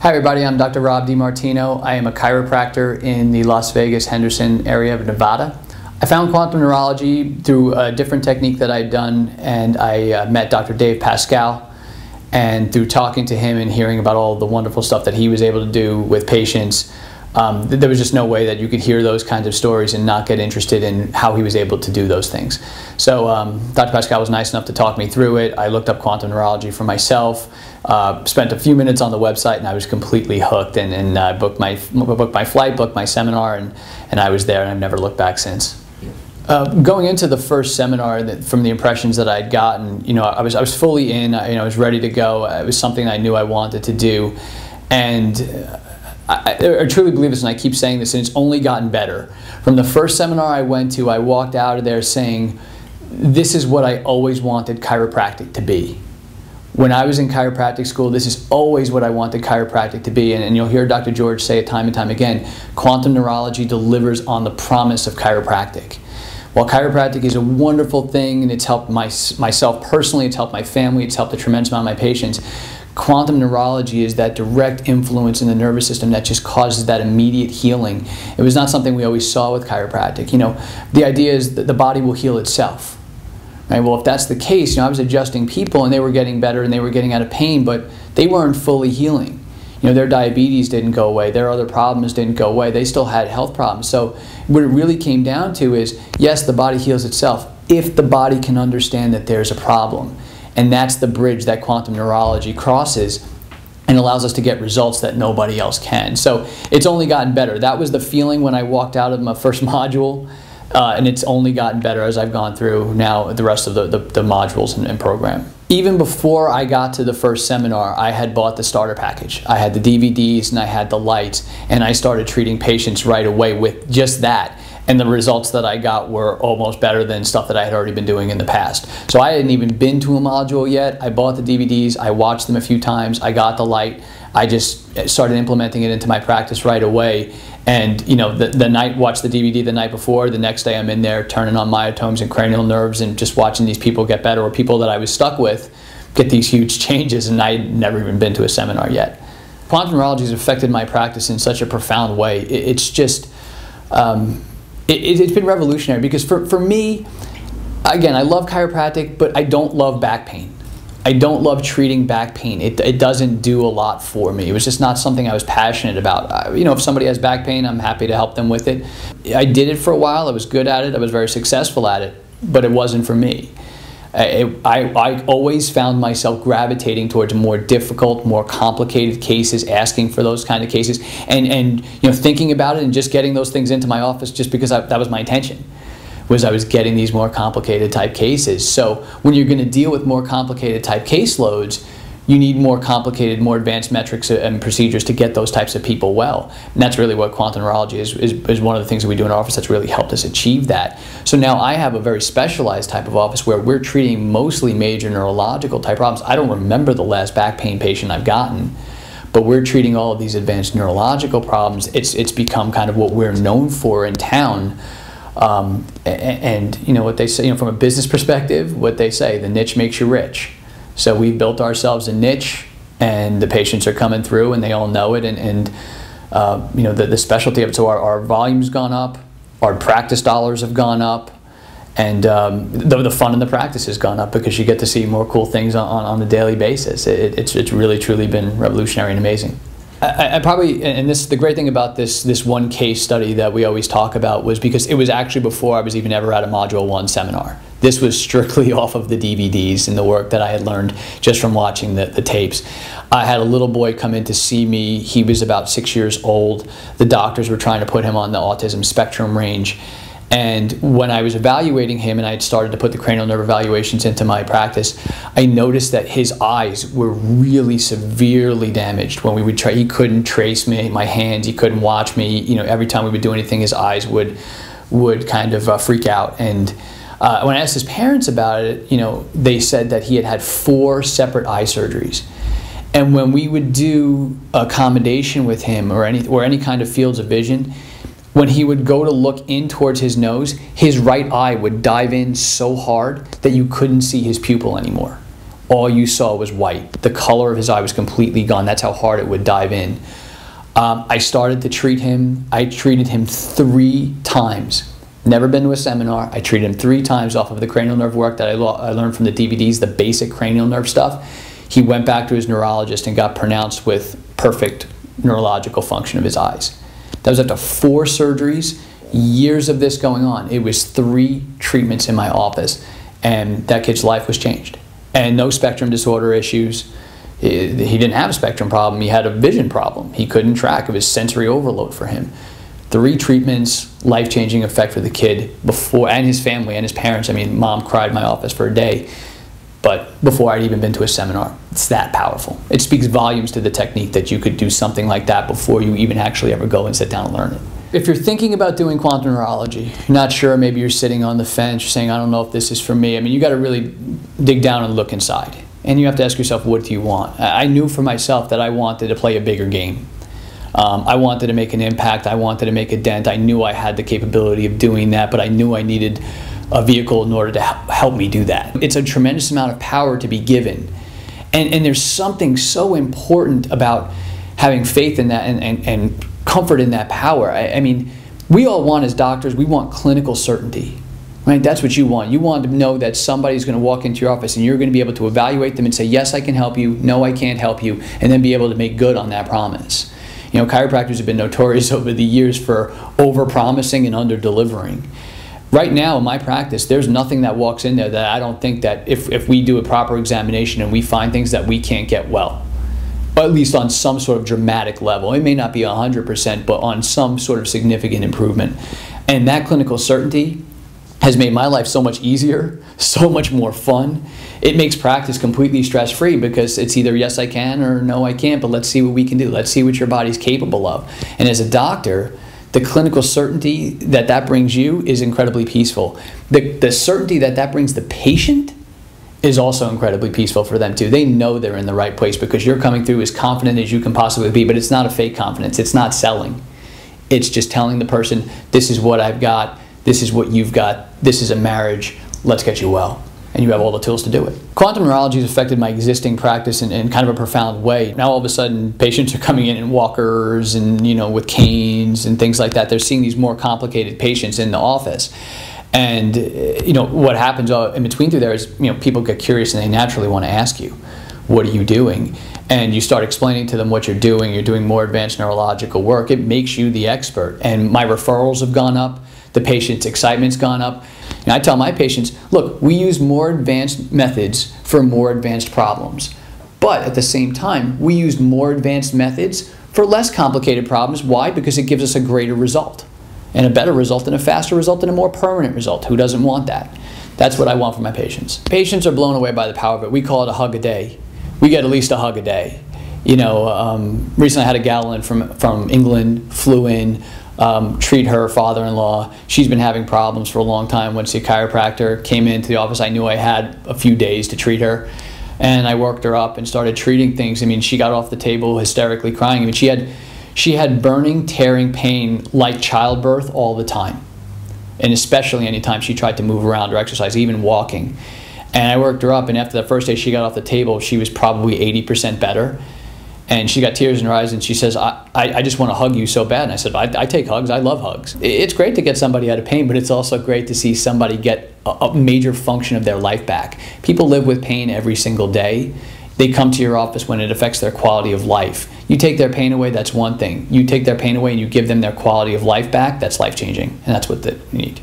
Hi everybody, I'm Dr. Rob DeMartino. I am a chiropractor in the Las Vegas Henderson area of Nevada. I found quantum neurology through a different technique that I'd done and I uh, met Dr. Dave Pascal and through talking to him and hearing about all the wonderful stuff that he was able to do with patients um, there was just no way that you could hear those kinds of stories and not get interested in how he was able to do those things. So um, Dr. Pascal was nice enough to talk me through it. I looked up quantum neurology for myself, uh, spent a few minutes on the website, and I was completely hooked. And, and uh, booked my booked my flight, booked my seminar, and and I was there, and I've never looked back since. Uh, going into the first seminar, that, from the impressions that I'd gotten, you know, I was I was fully in. I, you know, I was ready to go. It was something I knew I wanted to do, and I, I, truly believe this, and I keep saying this, and it's only gotten better. From the first seminar I went to, I walked out of there saying, This is what I always wanted chiropractic to be. When I was in chiropractic school, this is always what I wanted chiropractic to be. And, and you'll hear Dr. George say it time and time again quantum neurology delivers on the promise of chiropractic. While chiropractic is a wonderful thing and it's helped my, myself personally, it's helped my family, it's helped a tremendous amount of my patients, quantum neurology is that direct influence in the nervous system that just causes that immediate healing. It was not something we always saw with chiropractic. You know, the idea is that the body will heal itself. Right? Well, if that's the case, you know, I was adjusting people and they were getting better and they were getting out of pain, but they weren't fully healing. You know, their diabetes didn't go away, their other problems didn't go away, they still had health problems. So, what it really came down to is yes, the body heals itself if the body can understand that there's a problem. And that's the bridge that quantum neurology crosses and allows us to get results that nobody else can. So it's only gotten better. That was the feeling when I walked out of my first module, uh, and it's only gotten better as I've gone through now the rest of the, the, the modules and, and program. Even before I got to the first seminar, I had bought the starter package. I had the DVDs and I had the lights, and I started treating patients right away with just that and the results that I got were almost better than stuff that I had already been doing in the past. So I hadn't even been to a module yet. I bought the DVDs, I watched them a few times, I got the light, I just started implementing it into my practice right away. And you know, the, the night watched the DVD the night before, the next day I'm in there turning on myotomes and cranial nerves and just watching these people get better or people that I was stuck with get these huge changes and I'd never even been to a seminar yet. Quantum neurology has affected my practice in such a profound way. It's just, um, it, has been revolutionary because for, for me, again, I love chiropractic, but I don't love back pain. I don't love treating back pain. It, it doesn't do a lot for me. It was just not something I was passionate about. I, you know, if somebody has back pain, I'm happy to help them with it. I did it for a while. I was good at it. I was very successful at it, but it wasn't for me. I, I, always found myself gravitating towards more difficult, more complicated cases, asking for those kind of cases, and, and you know thinking about it and just getting those things into my office just because I, that was my intention was I was getting these more complicated type cases. So when you're going to deal with more complicated type caseloads, you need more complicated, more advanced metrics and procedures to get those types of people well. And that's really what quantum neurology is, is, is, one of the things that we do in our office that's really helped us achieve that. So now I have a very specialized type of office where we're treating mostly major neurological type problems. I don't remember the last back pain patient I've gotten, but we're treating all of these advanced neurological problems. It's, it's become kind of what we're known for in town. Um, and, and you know what they say, you know, from a business perspective, what they say, the niche makes you rich so we've built ourselves a niche, and the patients are coming through, and they all know it. And, and uh, you know the, the specialty of it. So our, our volume's gone up, our practice dollars have gone up, and um, the, the fun in the practice has gone up because you get to see more cool things on, on, on a daily basis. It, it's, it's really truly been revolutionary and amazing. I, I, probably, and this the great thing about this this one case study that we always talk about was because it was actually before I was even ever at a Module One seminar. This was strictly off of the DVDs and the work that I had learned just from watching the, the tapes. I had a little boy come in to see me. He was about six years old. The doctors were trying to put him on the autism spectrum range and when I was evaluating him and I had started to put the cranial nerve evaluations into my practice, I noticed that his eyes were really severely damaged when we would try. He couldn't trace me, my hands, he couldn't watch me. You know, every time we would do anything, his eyes would, would kind of uh, freak out. And uh, when I asked his parents about it, you know, they said that he had had four separate eye surgeries. And when we would do accommodation with him or any, or any kind of fields of vision, when he would go to look in towards his nose, his right eye would dive in so hard that you couldn't see his pupil anymore. all you saw was white. The color of his eye was completely gone. That's how hard it would dive in. Um, I started to treat him. I treated him three times. Never been to a seminar. I treated him three times off of the cranial nerve work that I, I learned from the DVDs, the basic cranial nerve stuff. He went back to his neurologist and got pronounced with perfect neurological function of his eyes. That was after four surgeries, years of this going on. It was three treatments in my office, and that kid's life was changed. And no spectrum disorder issues. He didn't have a spectrum problem, he had a vision problem. He couldn't track, it was sensory overload for him. Three treatments, life changing effect for the kid before, and his family and his parents. I mean, mom cried in my office for a day but before I'd even been to a seminar. It's that powerful. It speaks volumes to the technique that you could do something like that before you even actually ever go and sit down and learn it. If you're thinking about doing quantum neurology, you're not sure, maybe you're sitting on the fence, you're saying, I don't know if this is for me. I mean, you got to really dig down and look inside. And you have to ask yourself, what do you want? I knew for myself that I wanted to play a bigger game. Um, I wanted to make an impact. I wanted to make a dent. I knew I had the capability of doing that, but I knew I needed a vehicle in order to help me do that. It's a tremendous amount of power to be given. And, and there's something so important about having faith in that and, and, and comfort in that power. I, I mean, we all want as doctors, we want clinical certainty. Right? That's what you want. You want to know that somebody's going to walk into your office and you're going to be able to evaluate them and say, yes, I can help you, no, I can't help you, and then be able to make good on that promise. You know, chiropractors have been notorious over the years for over promising and under delivering right now in my practice there's nothing that walks in there that i don't think that if, if we do a proper examination and we find things that we can't get well at least on some sort of dramatic level. It may not be 100% but on some sort of significant improvement. And that clinical certainty has made my life so much easier so much more fun it makes practice completely stress free because it's either yes i can or no i can't but let's see what we can do let's see what your body's capable of and as a doctor the clinical certainty that that brings you is incredibly peaceful. The, the certainty that that brings the patient is also incredibly peaceful for them too. They know they're in the right place because you're coming through as confident as you can possibly be, but it's not a fake confidence. It's not selling. It's just telling the person, this is what I've got, this is what you've got, this is a marriage, let's get you well and you have all the tools to do it. Quantum neurology has affected my existing practice in, in, kind of a profound way. Now all of a sudden patients are coming in in walkers and you know with canes and things like that. They're seeing these more complicated patients in the office. And you know what happens in between through there is you know people get curious and they naturally want to ask you, what are you doing? And you start explaining to them what you're doing. You're doing more advanced neurological work. It makes you the expert. And my referrals have gone up. The patient's excitement's gone up and I tell my patients, look, we use more advanced methods for more advanced problems. But at the same time, we use more advanced methods for less complicated problems. Why? Because it gives us a greater result and a better result and a faster result and a more permanent result. Who doesn't want that? That's what I want for my patients. Patients are blown away by the power of it. We call it a hug a day. We get at least a hug a day. You know, um, recently I had a gal in from, from England, flew in, um, treat her father-in-law. She's been having problems for a long time. Went to see a chiropractor. Came into the office. I knew I had a few days to treat her, and I worked her up and started treating things. I mean, she got off the table hysterically crying. I mean, she had she had burning, tearing pain like childbirth all the time, and especially anytime she tried to move around or exercise, even walking. And I worked her up, and after the first day she got off the table, she was probably 80% better and she got tears in her eyes and she says i, I, I just want to hug you so bad. And i said I, I, take hugs. I love hugs. It's great to get somebody out of pain but it's also great to see somebody get a, a major function of their life back. People live with pain every single day. They come to your office when it affects their quality of life. You take their pain away that's one thing. You take their pain away and you give them their quality of life back that's life changing and that's what they need